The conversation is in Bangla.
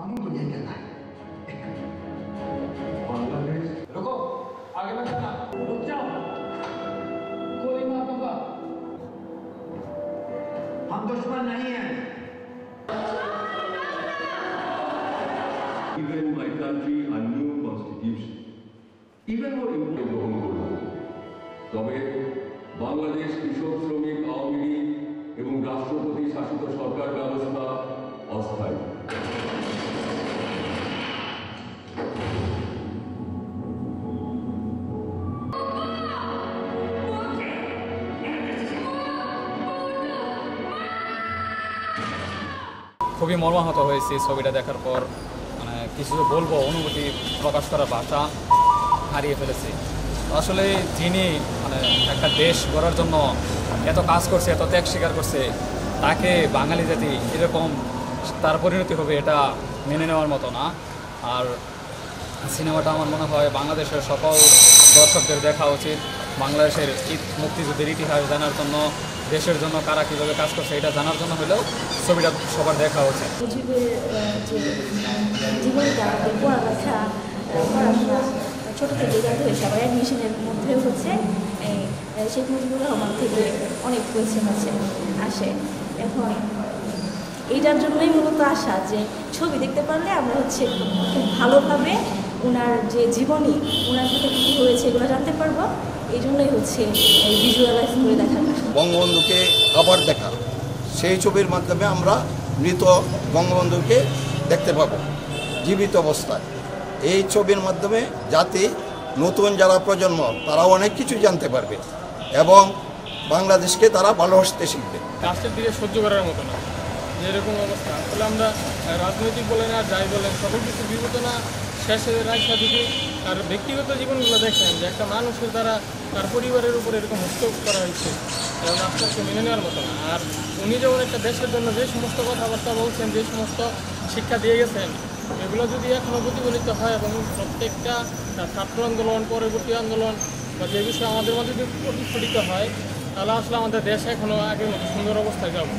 हमको ये कहना है बांग्लादेश रुको आगे मत जाना रुक जाओ गोली मार दूंगा हम दुश्मन नहीं हैं even my country a new constitution even more important গ্রহণ করল তবে বাংলাদেশ কৃষক শ্রমিক আওয়ামী লীগ এবং রাষ্ট্রপতি শাসিত সরকার ব্যবস্থা অস্থায়ী খুবই মর্মাহত হয়েছি ছবিটা দেখার পর। মানে কিছু বলব, অনুভূতি প্রকাশ করার ভাষা হারিয়ে ফেলেছি। আসলে যিনি মানে একটা দেশ গড়ার জন্য এত কাজ করছে, এত ত্যাগ স্বীকার করছে, তাকে বাঙালি জাতি এরকম তার পরিণতি হবে এটা মেনে নেওয়ার মতো না। আর সিনেমাটা আমার মনে হয় বাংলাদেশের সকল দর্শকদের দেখা উচিত। বাংলাদেশের ঈদ- মুক্তিযুদ্ধের ইতিহাস জানার জন্য, দেশের জন্য কারা কীভাবে কাজ করছে এটা জানার জন্য হলেও ছবিটা সবার দেখা উচিত ছোটো থেকে হয় সবাই অ্যাডমিশনের মধ্যে হচ্ছে। শেখ মুজিবুর রহমান থেকে অনেক কোয়েশ্চেন আছে আসে এখন এইটার জন্যই মূলত আশা যে ছবি দেখতে পারলে আমরা হচ্ছে খুব ভালোভাবে ওনার যে জীবনী, ওনার সাথে কী হয়েছে এগুলো জানতে পারব। এই জন্যই হচ্ছে ভিজুয়ালাইজ করে দেখার বঙ্গবন্ধুকে আবার দেখা। সেই ছবির মাধ্যমে আমরা মৃত বঙ্গবন্ধুকে দেখতে পাবো জীবিত অবস্থায়। এই ছবির মাধ্যমে জাতি নতুন যারা প্রজন্ম তারা অনেক কিছু জানতে পারবে এবং বাংলাদেশকে তারা ভালোবাসতে শিখবে। রাষ্ট্রের দিকে সহ্য করার মতো না। যে এরকম অবস্থা। আসলে আমরা রাজনৈতিক বলেন আর যাই বলেন সকল কিছু বিবেচনা শেষে রাখা যদি আর ব্যক্তিগত জীবনগুলো দেখেন যে একটা মানুষের দ্বারা তার পরিবারের উপর এরকম হস্তক্ষেপ করা হয়েছে এবং আপনাকে মেনে নেওয়ার মতো না। আর উনি যেমন একটা দেশের জন্য যে সমস্ত কথাবার্তা বলছেন, যে সমস্ত শিক্ষা দিয়ে গেছেন, এগুলো যদি এখনও প্রতিফলিত হয় এবং প্রত্যেকটা ছাত্র আন্দোলন, পরবর্তী আন্দোলন বা যে বিষয়ে আমাদের মধ্যে যদি প্রতিফলিত হয়, তাহলে আসলে আমাদের দেশ এখনও আগে সুন্দর অবস্থায় যাবে।